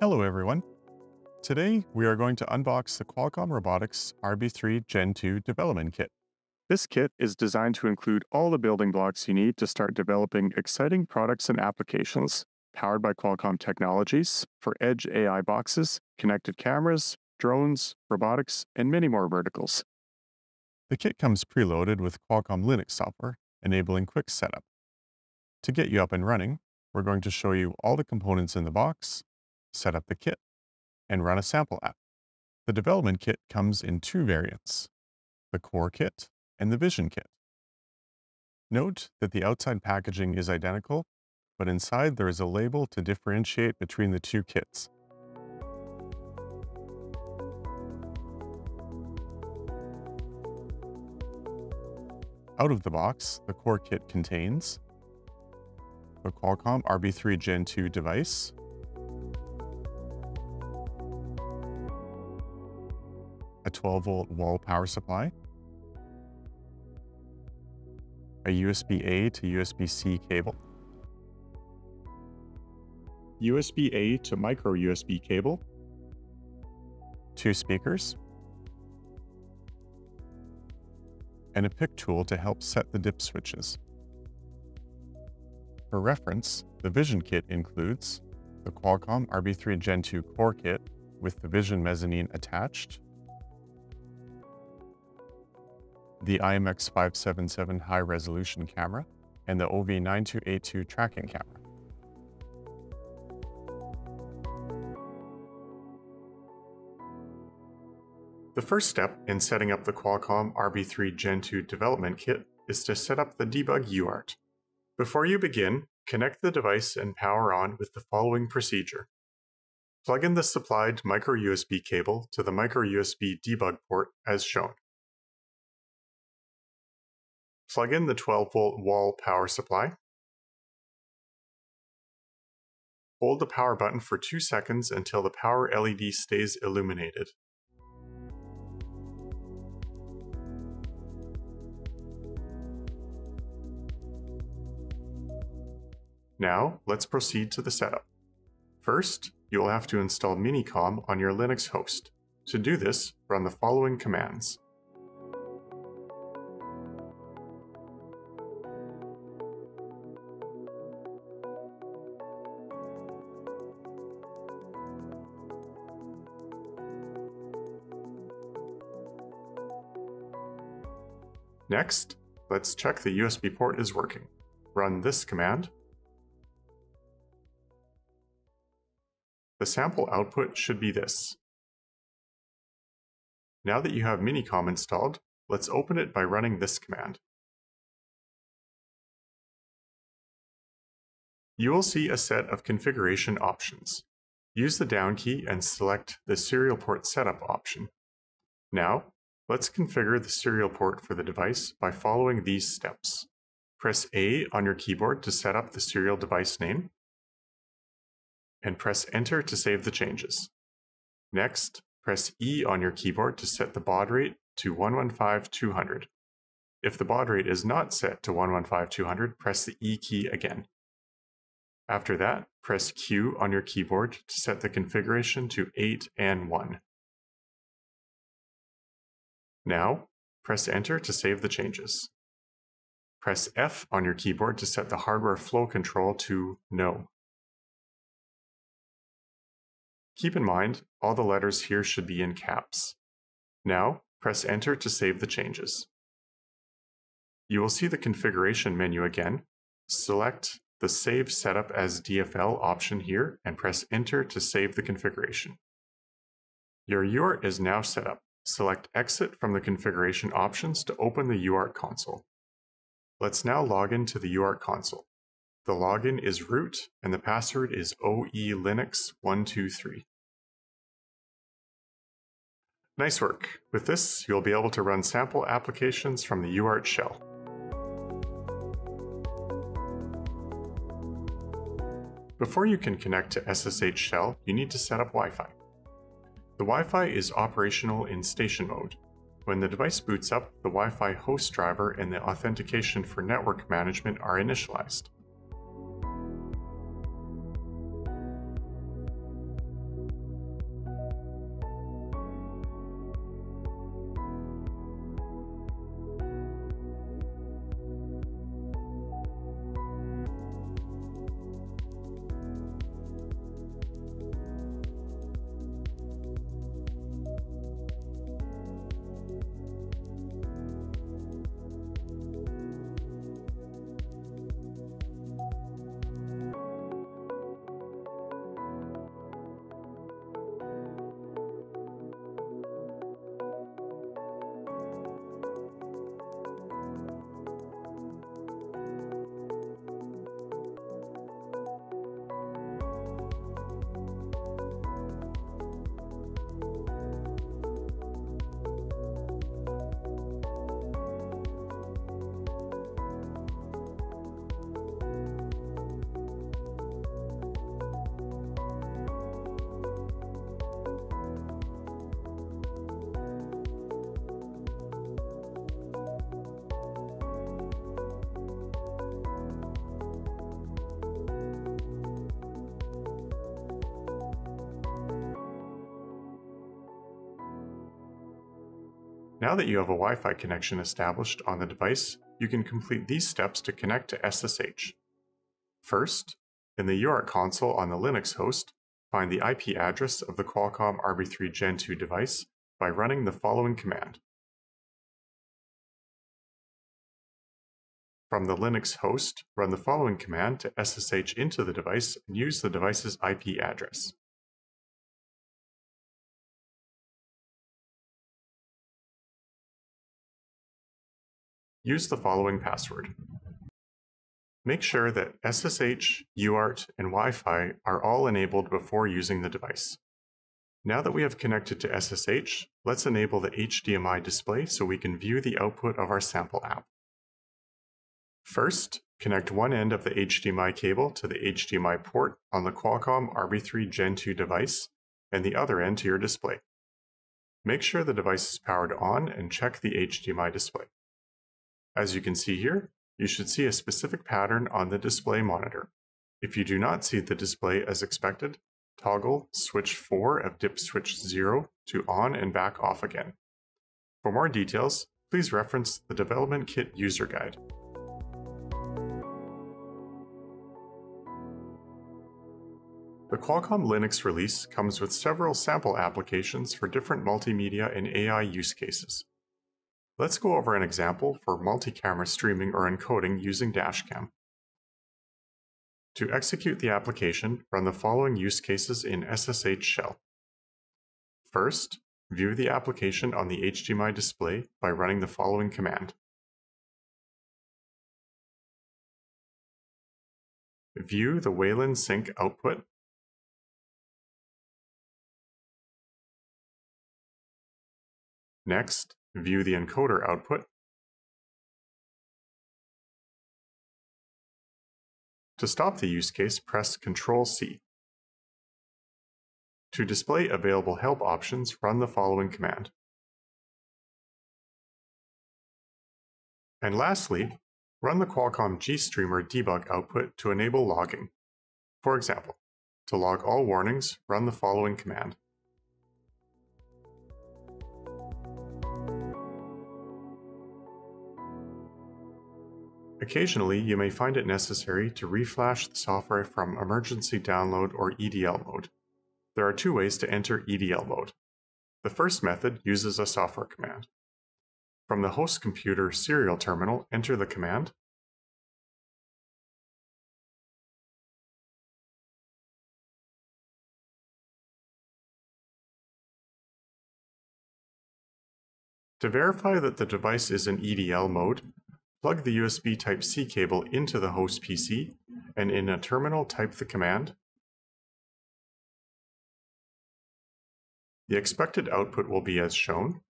Hello everyone. Today we are going to unbox the Qualcomm Robotics RB3 Gen 2 development kit. This kit is designed to include all the building blocks you need to start developing exciting products and applications powered by Qualcomm technologies for edge AI boxes, connected cameras, drones, robotics, and many more verticals. The kit comes preloaded with Qualcomm Linux software, enabling quick setup. To get you up and running, we're going to show you all the components in the box, set up the kit, and run a sample app. The development kit comes in two variants, the core kit and the vision kit. Note that the outside packaging is identical, but inside there is a label to differentiate between the two kits. Out of the box, the core kit contains the Qualcomm RB3 Gen 2 device, 12 volt wall power supply, a USB-A to USB-C cable, USB-A to micro USB cable, two speakers, and a pick tool to help set the dip switches. For reference, the Vision Kit includes the Qualcomm RB3 Gen 2 Core Kit with the Vision Mezzanine attached, the IMX577 high-resolution camera, and the OV9282 tracking camera. The first step in setting up the Qualcomm RB3 Gen 2 development kit is to set up the debug UART. Before you begin, connect the device and power on with the following procedure. Plug in the supplied micro USB cable to the micro USB debug port as shown. Plug in the 12 volt wall power supply. Hold the power button for 2 seconds until the power LED stays illuminated. Now, let's proceed to the setup. First, you will have to install Minicom on your Linux host. To do this, run the following commands. Next, let's check the USB port is working. Run this command The sample output should be this. Now that you have Minicom installed, let's open it by running this command. You will see a set of configuration options. Use the down key and select the serial port setup option. Now, let's configure the serial port for the device by following these steps. Press A on your keyboard to set up the serial device name and press Enter to save the changes. Next, press E on your keyboard to set the baud rate to 115200. If the baud rate is not set to 115200, press the E key again. After that, press Q on your keyboard to set the configuration to 8 and 1. Now, press Enter to save the changes. Press F on your keyboard to set the hardware flow control to No. Keep in mind, all the letters here should be in caps. Now, press Enter to save the changes. You will see the configuration menu again. Select the Save Setup as DFL option here and press Enter to save the configuration. Your UART is now set up. Select Exit from the configuration options to open the UART console. Let's now log in to the UART console. The login is root and the password is OELinux123. Nice work. With this, you'll be able to run sample applications from the UART shell. Before you can connect to SSH shell, you need to set up Wi-Fi. The Wi-Fi is operational in station mode. When the device boots up, the Wi-Fi host driver and the authentication for network management are initialized. Now that you have a Wi-Fi connection established on the device, you can complete these steps to connect to SSH. First, in the UART console on the Linux host, find the IP address of the Qualcomm RB3 Gen 2 device by running the following command. From the Linux host, run the following command to SSH into the device and use the device's IP address. Use the following password. Make sure that SSH, UART, and Wi-Fi are all enabled before using the device. Now that we have connected to SSH, let's enable the HDMI display so we can view the output of our sample app. First, connect one end of the HDMI cable to the HDMI port on the Qualcomm RB3 Gen 2 device and the other end to your display. Make sure the device is powered on and check the HDMI display. As you can see here, you should see a specific pattern on the display monitor. If you do not see the display as expected, toggle switch 4 of dip switch 0 to on and back off again. For more details, please reference the Development Kit User Guide. The Qualcomm Linux release comes with several sample applications for different multimedia and AI use cases. Let's go over an example for multi-camera streaming or encoding using Dashcam. To execute the application, run the following use cases in SSH shell. First, view the application on the HDMI display by running the following command. View the Wayland sink output Next, view the encoder output. To stop the use case, press Ctrl-C. To display available help options, run the following command. And lastly, run the Qualcomm GStreamer debug output to enable logging. For example, to log all warnings, run the following command. Occasionally, you may find it necessary to reflash the software from emergency download or EDL mode. There are two ways to enter EDL mode. The first method uses a software command. From the host computer serial terminal, enter the command To verify that the device is in EDL mode, Plug the USB Type-C cable into the host PC, and in a terminal type the command. The expected output will be as shown.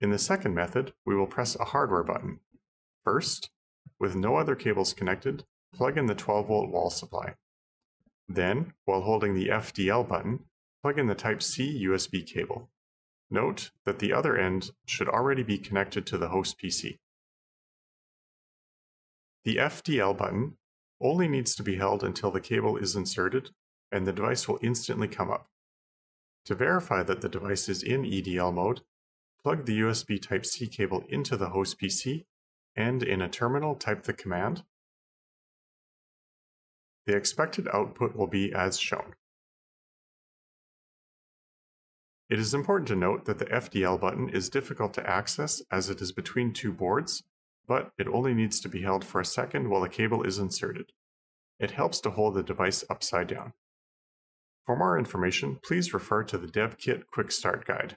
In the second method, we will press a hardware button. First, with no other cables connected, plug in the 12 volt wall supply. Then, while holding the FDL button, plug in the Type-C USB cable. Note that the other end should already be connected to the host PC. The FDL button only needs to be held until the cable is inserted and the device will instantly come up. To verify that the device is in EDL mode, plug the USB Type-C cable into the host PC and in a terminal type the command. The expected output will be as shown. It is important to note that the FDL button is difficult to access as it is between two boards, but it only needs to be held for a second while the cable is inserted. It helps to hold the device upside down. For more information, please refer to the DevKit Quick Start Guide.